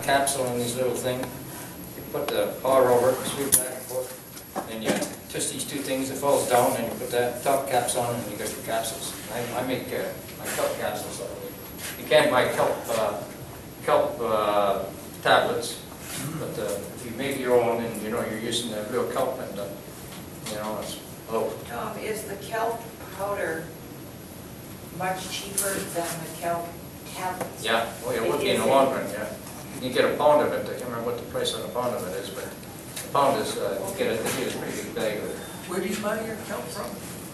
a capsule in this little thing. You put the power over it, sweep back and forth, and you twist these two things, it falls down, and you put that top caps on, and you get your capsules. I, I make, uh, my kelp capsules. You can't buy kelp, uh, kelp, uh, tablets, but, uh, if you make your own, and, you know, you're using the real kelp, and, uh, you know, it's, oh, Tom, is the kelp powder much cheaper than the kelp tablets? yeah, well, it would be in the long run. You get a pound of it, I can't remember what the price on a pound of it is, but a pound is, uh, you get a, you get a pretty big bag of it. Where do you buy your kelp from?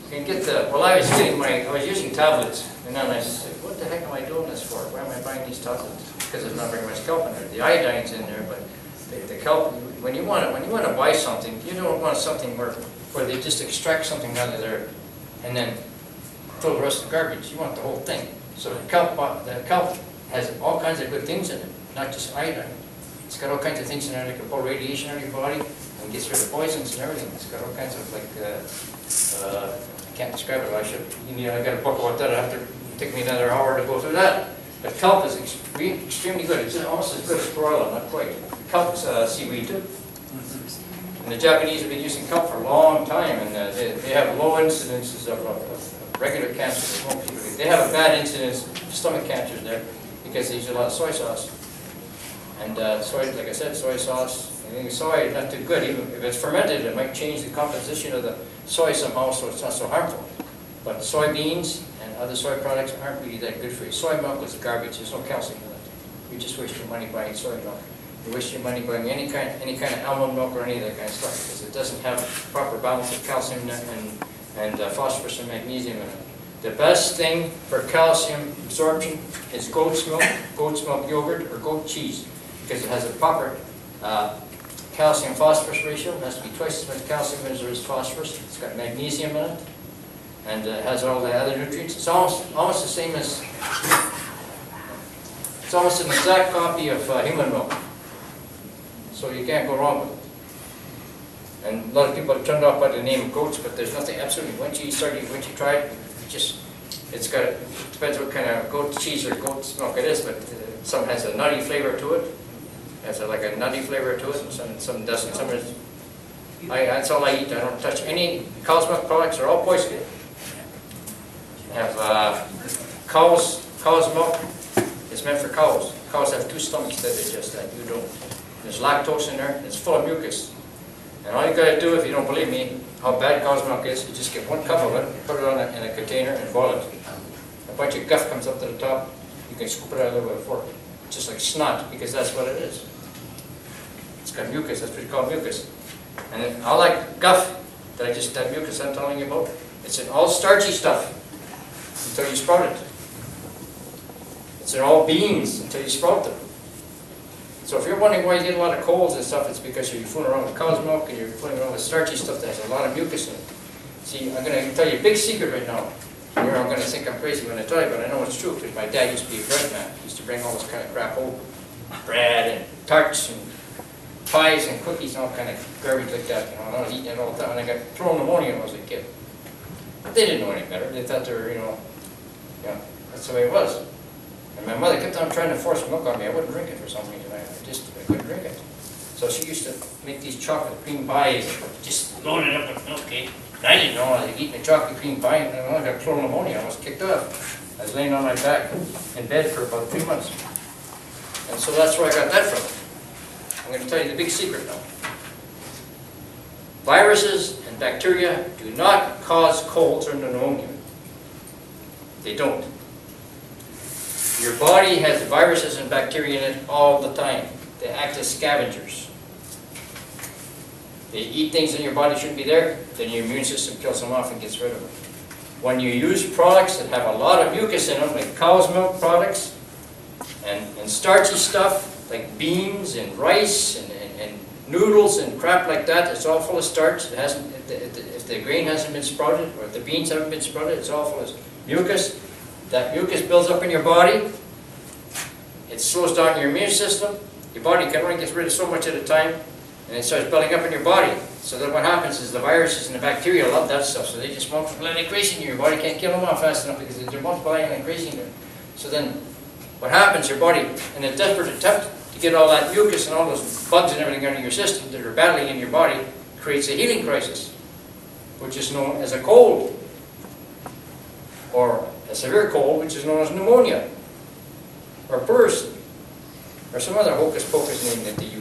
You can get the, well, I was getting my, I was using tablets, and then I said, what the heck am I doing this for? Why am I buying these tablets? Because there's not very much kelp in there. The iodine's in there, but the, the kelp, when you want to, when you want to buy something, you don't want something where, where they just extract something out of there and then throw the rest of the garbage. You want the whole thing. So the kelp, uh, the kelp has all kinds of good things in it, not just iodine. It's got all kinds of things in it, that can pull radiation out of your body and gets rid of poisons and everything. It's got all kinds of like, uh, uh, I can't describe it, I should, you know, I got a book about that, I have to, take me another hour to go through that. But kelp is extremely, extremely good, it's almost as good as chlorella, not quite. Kelp's uh, seaweed too. And the Japanese have been using kelp for a long time, and uh, they, they have low incidences of, of, of regular cancer. They They have a bad incidence of stomach cancers there, because they use a lot of soy sauce. And uh, soy, like I said, soy sauce, I think soy is not too good, even if it's fermented, it might change the composition of the soy somehow, so it's not so harmful. But soybeans and other soy products aren't really that good for you. Soy milk is garbage, there's no calcium in it. You just waste your money buying soy milk. You waste your money buying any kind, any kind of almond milk or any of that kind of stuff, because it doesn't have proper balance of calcium and, and uh, phosphorus and magnesium in it. The best thing for calcium absorption is goat's milk, goat's milk yogurt, or goat cheese, because it has a proper uh, calcium phosphorus ratio, it has to be twice as much calcium as there is phosphorus. It's got magnesium in it, and uh, has all the other nutrients. It's almost, almost the same as, it's almost an exact copy of uh, human milk. So you can't go wrong with it. And a lot of people are turned off by the name of goats, but there's nothing, absolutely, once you start, once you try it, it just, it's got, it depends what kind of goat cheese or goat's milk it is, but uh, some has a nutty flavor to it, has a, like a nutty flavor to it, and some, some doesn't, some is, I, that's all I eat, I don't touch any, cow's milk products are all poison. Have, uh, cow's, cow's milk is meant for cows, cows have two stomachs that digest that, you don't. There's lactose in there, it's full of mucus. And all you gotta do, if you don't believe me, how bad cow's milk is, you just get one cup of it, put it on a, in a container and boil it. A bunch of guff comes up to the top, you can scoop it out of there with a fork. Just like snot, because that's what it is. It's got mucus, that's what you call mucus. And then all that guff that I just, that mucus I'm telling you about, it's in all starchy stuff until you sprout it. It's in all beans until you sprout them. So if you're wondering why you get a lot of colds and stuff, it's because you're fooling around with cow's milk and you're fooling around with starchy stuff that has a lot of mucus in it. See, I'm gonna tell you a big secret right now. You're all gonna think I'm crazy when I tell you, but I know it's true, because my dad used to be a bread man. He used to bring all this kind of crap home. Bread and tarts and pies and cookies and all kind of garbage like that, you know, and I was eating it all the time, and I got thrown pneumonia when I was a kid. But they didn't know any better, they thought they were, you know, yeah, that's the way it was. And my mother kept on trying to force milk on me, I wouldn't drink it for some reason, I I just, I couldn't drink it. So she used to make these chocolate cream pies, just loaded up with milk, eh? I didn't know, I was eating a chocolate cream pie, and I got thrown pneumonia, I was kicked off. I was laying on my back in bed for about three months. And so that's where I got that from. I'm gonna tell you the big secret now. Viruses and bacteria do not cause colds or pneumonia. They don't. Your body has viruses and bacteria in it all the time. They act as scavengers. They eat things in your body shouldn't be there, then your immune system kills them off and gets rid of them. When you use products that have a lot of mucus in them, like cow's milk products, and, and starchy stuff, like beans and rice and, and, and noodles and crap like that, it's all full of starch. It hasn't, if the, if the- if the grain hasn't been sprouted, or if the beans haven't been sprouted, it's all full of mucus. That mucus builds up in your body. It slows down your immune system. Your body can only get rid of so much at a time, and it starts building up in your body. So then what happens is the viruses and the bacteria love that stuff, so they just multiply like crazy in your body. Can't kill them off fast enough because they're multiplying like crazy in there. So then what happens, your body, in a desperate attempt to get all that mucus and all those bugs and everything under your system that are battling in your body, creates a healing crisis, which is known as a cold. Or a severe cold, which is known as pneumonia, or burst, or some other hocus pocus name that they.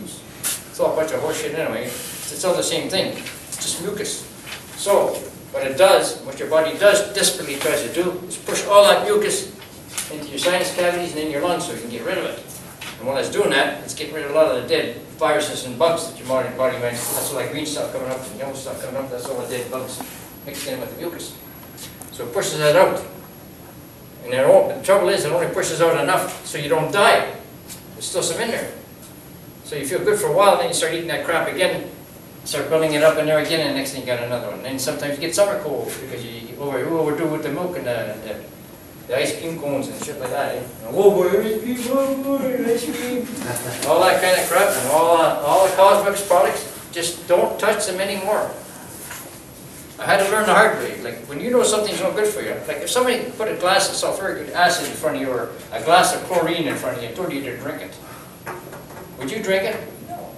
It's all a bunch of horseshit anyway, it's all the same thing, it's just mucus. So, what it does, what your body does, desperately tries to do, is push all that mucus into your sinus cavities and in your lungs so you can get rid of it. And while it's doing that, it's getting rid of a lot of the dead viruses and bugs that your body, body makes. That's all that green stuff coming up and yellow stuff coming up, that's all the dead bugs mixed in with the mucus. So it pushes that out. And all, the trouble is, it only pushes out enough so you don't die. There's still some in there. So you feel good for a while, then you start eating that crap again, start building it up in there again, and next thing you got another one. And sometimes you get summer cold because you over, overdo with the milk and the, the, the ice cream cones and shit like that. Eh? Oh, boy, ice cream, oh, boy, ice cream. all that kind of crap and all, uh, all the cosmetics products, just don't touch them anymore. I had to learn the hard way. Like when you know something's not good for you, like if somebody put a glass of sulfuric acid in front of you or a glass of chlorine in front of you and told you to drink it, would you drink it? No.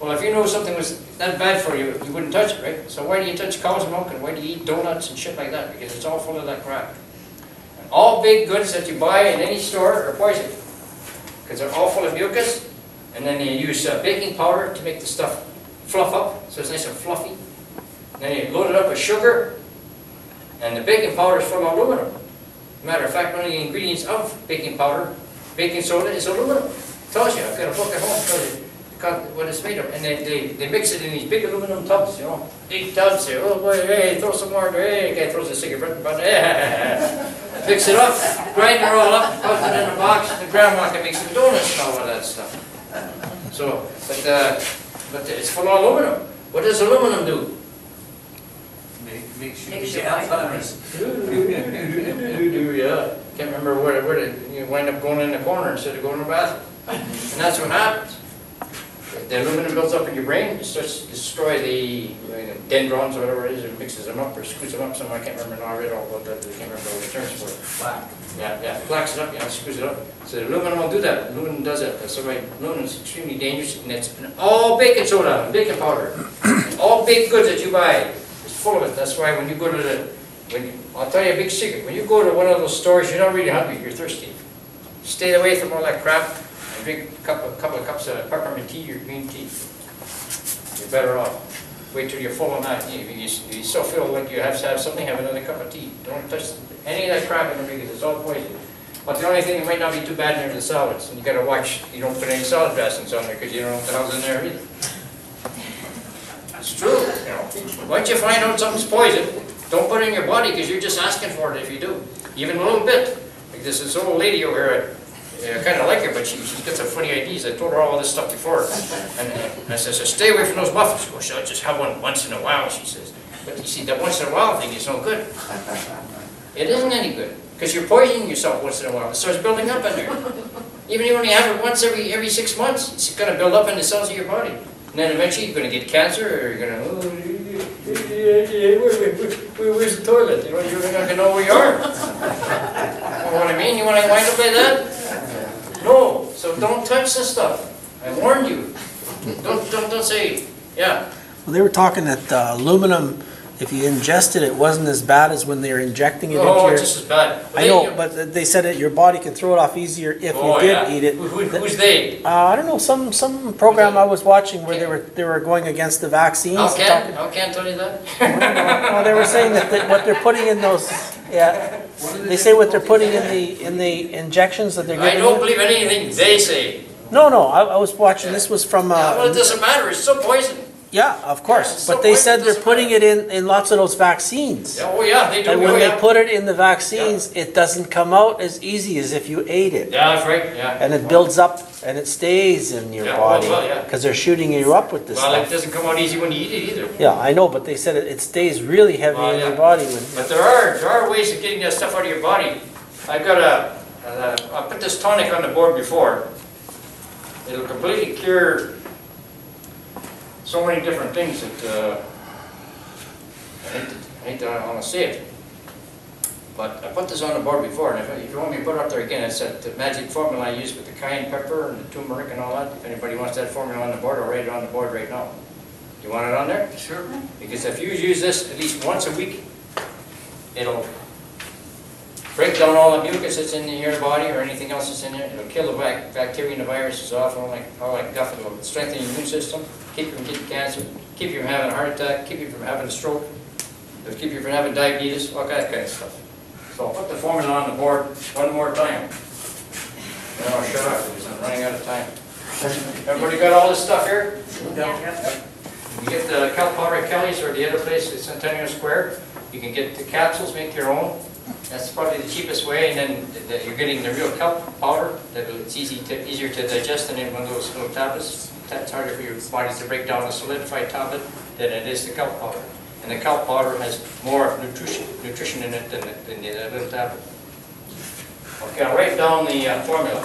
Well, if you know something was that bad for you, you wouldn't touch it, right? So why do you touch cow's milk and why do you eat donuts and shit like that? Because it's all full of that crap. And all big goods that you buy in any store are poison. Because they're all full of mucus, and then you use uh, baking powder to make the stuff fluff up, so it's nice and fluffy. Then you load it up with sugar, and the baking powder is full of aluminum. Matter of fact, one of the ingredients of baking powder, baking soda, is aluminum. Tells you, I've got a book at home, tells you co- what it's made of. And they, they, they mix it in these big aluminum tubs, you know, big tubs, say, oh boy, hey, throw some more, hey, guy throws a cigarette butt, hey, mix it up, grind it all up, put it in a box, and grandma can make some donuts and all of that stuff. So, but, uh, but it's full of aluminum. What does aluminum do? Make, make sure Makes you your get life Alzheimer's. Yeah, can't remember where, where the- you wind up going in the corner instead of going to the bathroom. And that's what happens. The aluminum builds up in your brain, it starts to destroy the uh, dendrons or whatever it is, it mixes them up or screws them up, some, I can't remember now, I read all about that, I can't remember all the terms for it. Black. Yeah, yeah, blacks it up, yeah, screws it up. So the aluminum will do that, aluminum does that, that's why aluminum is extremely dangerous, and it's in all baking soda, and baking powder. All baked goods that you buy is full of it, that's why when you go to the, when, you- I'll tell you a big secret, when you go to one of those stores, you're not really hungry, you're thirsty. Stay away from all that crap, drink a couple, couple of cups of peppermint tea or green tea. You're better off. Wait till you're full on that, you, you, you still feel like you have to have something, have another cup of tea. Don't touch any of that crap in the because it's all poison. But the only thing that might not be too bad in there is the salads, and you gotta watch, you don't put any salad dressings on there, because you don't know what the hell's in there either. It's true, you know. Once you find out something's poison, don't put it in your body, because you're just asking for it if you do, even a little bit. Like this, this old lady over here, I kinda like her, but she, she's got some funny ideas, I told her all this stuff before. And uh, I said, so stay away from those muffins. She goes, I'll just have one once in a while, she says. But you see, that once in a while thing is no good. It isn't any good, because you're poisoning yourself once in a while. It starts building up in there. Even if you only have it once every, every six months, it's gonna build up in the cells of your body. And then eventually you're gonna get cancer, or you're oh, where- where- where- where's the toilet? You know, you're not gonna know where you are. You know what I mean? You wanna wind up like that? So don't touch this stuff. I warned you. Don't, don't, don't say, yeah, Well, they were talking that uh, aluminum, if you ingested it, wasn't as bad as when they were injecting it into oh, your. it's just as bad. I know, but they said that your body can throw it off easier if Oh, you yeah. did eat it. Who- who- Who's they? Uh, I don't know, some, some program I was watching where they were, they were going against the vaccines. How can, talking- how can tell you that? Well, they were saying that what they're putting in those, yeah, they say what they're putting in the, in the injections that they're giving I giving don't you. believe anything they say. No, no, I, I was watching, this was from, Well, it uh, doesn't matter, it's still poison. Yeah, of Yeah, course, but so they said they're putting it in, in lots of those vaccines. Yeah, Oh, yeah, they do. And oh, when they yeah. put it in the vaccines, it doesn't come out as easy as if you ate it. Yeah, that's right, yeah. And it builds up and it stays in your Yeah, well, body. well, yeah. Because they're shooting you up with this stuff. Well, it doesn't come out easy when you eat it either. Yeah, I know, but they said it, it stays really heavy Well, in your body when, But there are, there are ways of getting that stuff out of your body. I've got a, a- I put this tonic on the board before. It'll completely cure so many different things that, uh, I hate to, I hate to, I wanna say it. But I put this on the board before, and if, if you want me to put it up there again, it's that the magic formula I use with the cayenne pepper and the turmeric and all that. If anybody wants that formula on the board, I'll write it on the board right now. You want it on there? Sure. Because if you use this at least once a week, it'll break down all the mucus that's in your body or anything else that's in there. It'll kill the bacteria and the viruses off, all like, all like guff. It'll strengthen your immune system, keep you from getting cancer, keep you from having a heart attack, keep you from having a stroke, it'll keep you from having diabetes, all that kind of stuff. So I'll put the formula on the board one more time. Then I'll shut up because I'm running out of time. Everybody got all this stuff here? You get the powder at Kelly's or the other place at Centennial Square. You can get the capsules, make your own. That's probably the cheapest way, and then th- th- you're getting the real kelp powder. that It's easy to, easier to digest than in one of those little tablets. That's harder for your body to break down a solidified tablet than it is the kelp powder. And the kelp powder has more nutrition, nutrition in it than the, than the little tablet. Okay, I'll write down the uh, formula.